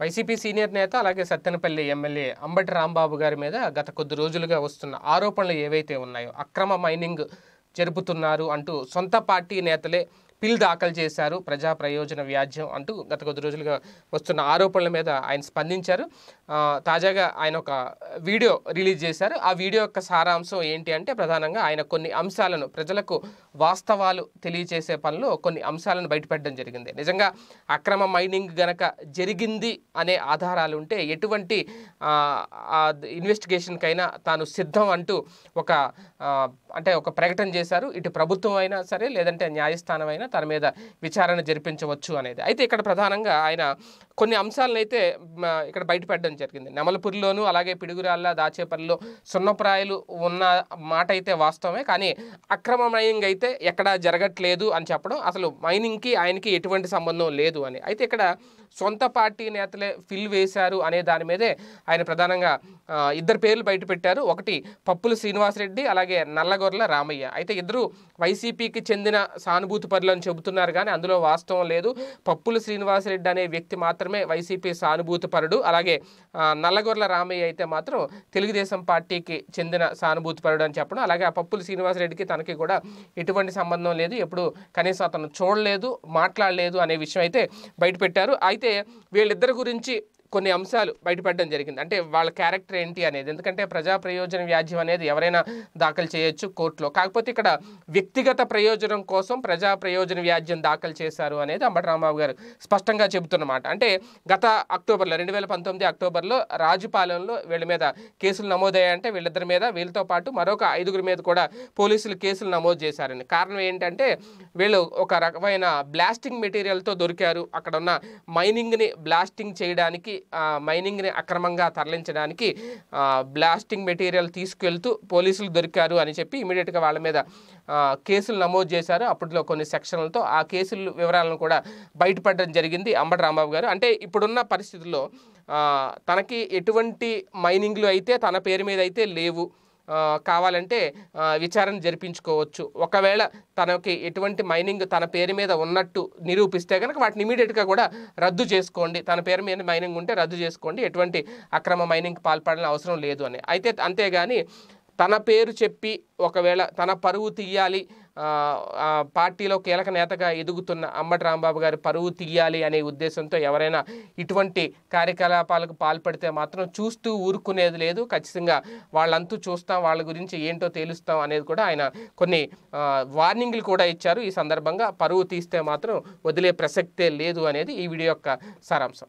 YCP senior నేత అలాగే Sattenapalli MLA Ambati Rambabu గారి మీద గత కొద్ది రోజులుగా వస్తున్న ఆరోపణలు ఏవైతే ఉన్నాయో అక్రమ మైనింగ్ జరుపుతున్నారు అంటూ సొంత పార్టీ నేతలే పిల్ దాఖలు చేశారు. ప్రజా ప్రయోజన వ్యాజ్యం అంటూ గత కొద్ది రోజులుగా వస్తున్న ఆరోపణల మీద ఆయన స్పందించారు. తాజాగా ఆయన ఒక వీడియో రిలీజ్ చేశారు. ఆ వీడియో యొక్క సారాంశం ఏంటి అంటే ప్రధానంగా ఆయన కొన్ని అంశాలను ప్రజలకు వాస్తవాలు తెలియచేసే పనిలో కొన్ని అంశాలను బయటపెట్టడం జరిగింది. నిజంగా అక్రమ మైనింగ్ గనక జరిగింది అనే ఆధారాలు ఉంటే ఎటువంటి ఇన్వెస్టిగేషన్కైనా తాను సిద్ధం అంటూ ఒక అంటే ఒక ప్రకటన చేశారు. ఇటు ప్రభుత్వం అయినా సరే లేదంటే న్యాయస్థానం అయినా తన మీద విచారణ జరిపించవచ్చు అనేది. అయితే ఇక్కడ ప్రధానంగా ఆయన కొన్ని అంశాలనైతే ఇక్కడ బయటపెట్టడం జరిగింది. నెమలపురిలోను అలాగే పిడుగురాళ్ళ దాచేపల్లిలో సున్నప్రాయలు ఉన్న మాట అయితే వాస్తవమే. కానీ అక్రమ మైనింగ్ అయితే ఎక్కడా జరగట్లేదు అని చెప్పడం అసలు మైనింగ్కి ఆయనకి ఎటువంటి సంబంధం లేదు అని. అయితే ఇక్కడ సొంత పార్టీ నేతలే ఫిల్ వేశారు అనే దాని మీదే ఆయన ప్రధానంగా ఇద్దరు పేర్లు బయట పెట్టారు. ఒకటి పప్పుల శ్రీనివాసరెడ్డి అలాగే నల్లగొర్ల రామయ్య. అయితే ఇద్దరు వైసీపీకి చెందిన సానుభూతి పరులు అని చెబుతున్నారు కానీ అందులో వాస్తవం లేదు. పప్పుల శ్రీనివాసరెడ్డి అనే వ్యక్తి మాత్రమే వైసీపీ సానుభూతి పరుడు. అలాగే నల్లగొర్ల రామయ్య అయితే మాత్రం తెలుగుదేశం పార్టీకి చెందిన సానుభూతి పరుడు అని చెప్పడం. అలాగే ఆ పప్పుల శ్రీనివాసరెడ్డికి తనకి కూడా ఎటువంటి సంబంధం లేదు. ఎప్పుడు కనీసం అతను చూడలేదు మాట్లాడలేదు అనే విషయం అయితే బయటపెట్టారు అయితే వీళ్ళిద్దరి గురించి కొన్ని అంశాలు బయటపడడం జరిగింది. అంటే వాళ్ళ క్యారెక్టర్ ఏంటి అనేది. ఎందుకంటే ప్రజా ప్రయోజన వ్యాజ్యం అనేది ఎవరైనా దాఖలు చేయొచ్చు కోర్టులో. కాకపోతే ఇక్కడ వ్యక్తిగత ప్రయోజనం కోసం ప్రజా ప్రయోజన వ్యాజ్యం దాఖలు చేశారు అనేది అంబటరామబాబు గారు స్పష్టంగా చెబుతున్నమాట. అంటే గత అక్టోబర్లో రెండు వేల పంతొమ్మిది అక్టోబర్లో రాజుపాలెంలో వీళ్ళ మీద కేసులు నమోదయ్యాయంటే వీళ్ళిద్దరి మీద వీళ్ళతో పాటు మరొక ఐదుగురి మీద కూడా పోలీసులు కేసులు నమోదు చేశారని. కారణం ఏంటంటే వీళ్ళు ఒక రకమైన బ్లాస్టింగ్ మెటీరియల్తో దొరికారు. అక్కడ ఉన్న మైనింగ్ని బ్లాస్టింగ్ చేయడానికి మైనింగ్ని అక్రమంగా తరలించడానికి బ్లాస్టింగ్ మెటీరియల్ తీసుకెళ్తూ పోలీసులు దొరికారు అని చెప్పి ఇమీడియట్గా వాళ్ళ మీద కేసులు నమోదు చేశారు. అప్పట్లో కొన్ని సెక్షన్లతో ఆ కేసుల వివరాలను కూడా బయటపడడం జరిగింది అంబటి రాంబాబు గారు. అంటే ఇప్పుడున్న పరిస్థితుల్లో తనకి ఎటువంటి మైనింగ్లు అయితే తన పేరు మీద అయితే లేవు. కావాలంటే విచారణ జరిపించుకోవచ్చు. ఒకవేళ తనకి ఎటువంటి మైనింగ్ తన పేరు మీద ఉన్నట్టు నిరూపిస్తే కనుక వాటిని ఇమీడియట్గా కూడా రద్దు చేసుకోండి. తన పేరు మీద మైనింగ్ ఉంటే రద్దు చేసుకోండి. ఎటువంటి అక్రమ మైనింగ్ పాల్పడాలని అవసరం లేదు అని. అయితే అంతేగాని తన పేరు చెప్పి ఒకవేళ తన పరువు తీయాలి పార్టీలో కీలక నేతగా ఎదుగుతున్న అమ్మటి రాంబాబు గారి పరువు తీయాలి అనే ఉద్దేశంతో ఎవరైనా ఇటువంటి కార్యకలాపాలకు పాల్పడితే మాత్రం చూస్తూ ఊరుకునేది లేదు. ఖచ్చితంగా వాళ్ళంతూ చూస్తాం వాళ్ళ గురించి ఏంటో తేలుస్తాం అనేది కూడా ఆయన కొన్ని వార్నింగ్లు కూడా ఇచ్చారు. ఈ సందర్భంగా పరువు తీస్తే మాత్రం వదిలే ప్రసక్తే లేదు అనేది ఈ వీడియో యొక్క సారాంశం.